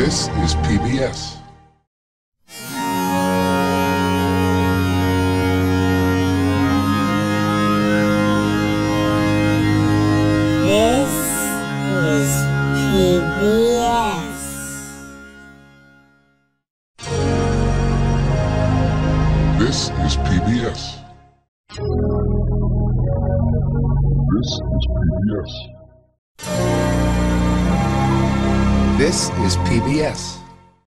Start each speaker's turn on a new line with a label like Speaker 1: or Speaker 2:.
Speaker 1: This is PBS.
Speaker 2: This is PBS.
Speaker 1: This is PBS. This is PBS.
Speaker 3: This is PBS.